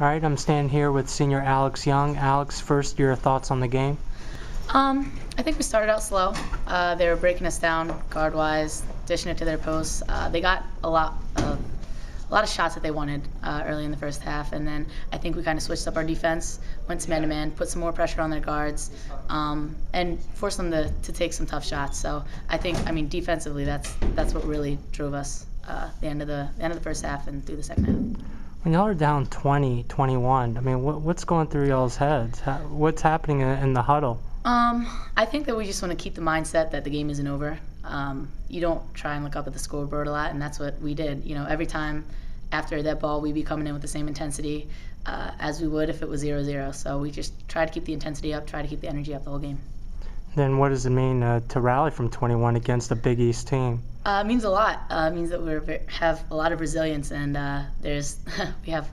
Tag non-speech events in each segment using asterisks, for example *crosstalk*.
All right, I'm standing here with senior Alex Young. Alex, first, your thoughts on the game? Um, I think we started out slow. Uh, they were breaking us down guard wise, dishing it to their posts. Uh, they got a lot of a lot of shots that they wanted uh, early in the first half, and then I think we kind of switched up our defense, went to man to man, put some more pressure on their guards, um, and forced them to, to take some tough shots. So I think, I mean, defensively, that's that's what really drove us uh, the end of the, the end of the first half and through the second half. When y'all are down 20, 21, I mean, what, what's going through y'all's heads? What's happening in, in the huddle? Um, I think that we just want to keep the mindset that the game isn't over. Um, you don't try and look up at the scoreboard a lot, and that's what we did. You know, every time after that ball, we'd be coming in with the same intensity uh, as we would if it was 0-0. So we just try to keep the intensity up, try to keep the energy up the whole game. Then what does it mean uh, to rally from 21 against a Big East team? Uh, it means a lot. Uh, it means that we have a lot of resilience, and uh, there's *laughs* we have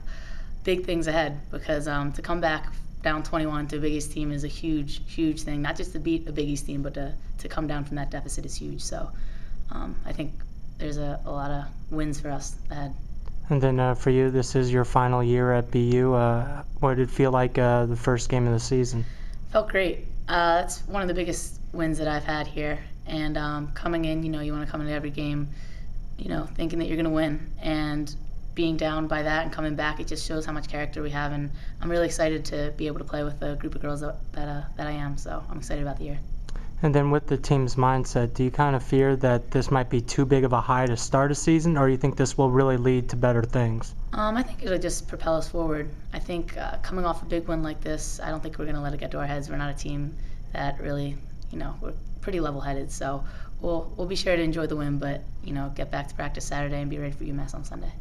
big things ahead because um, to come back down 21 to a Big East team is a huge, huge thing. Not just to beat a Big East team, but to, to come down from that deficit is huge. So um, I think there's a, a lot of wins for us ahead. And then uh, for you, this is your final year at BU. Uh, what did it feel like uh, the first game of the season? Felt great. Uh, that's one of the biggest wins that I've had here. And um, coming in, you know, you want to come into every game, you know, thinking that you're going to win. And being down by that and coming back, it just shows how much character we have. And I'm really excited to be able to play with a group of girls that that, uh, that I am. So I'm excited about the year. And then with the team's mindset, do you kind of fear that this might be too big of a high to start a season, or do you think this will really lead to better things? Um, I think it'll just propel us forward. I think uh, coming off a big win like this, I don't think we're going to let it get to our heads. We're not a team that really, you know, we're pretty level-headed. So we'll we'll be sure to enjoy the win, but you know, get back to practice Saturday and be ready for UMass on Sunday.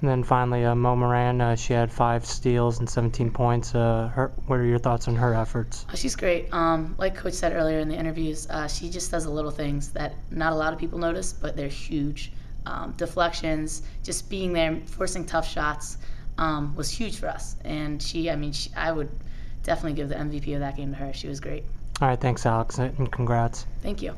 And then finally, uh, Mo Moran, uh, she had five steals and 17 points. Uh, her, what are your thoughts on her efforts? Oh, she's great. Um, like Coach said earlier in the interviews, uh, she just does the little things that not a lot of people notice, but they're huge. Um, deflections, just being there, forcing tough shots um, was huge for us. And she, I mean, she, I would definitely give the MVP of that game to her. She was great. All right, thanks, Alex, and congrats. Thank you.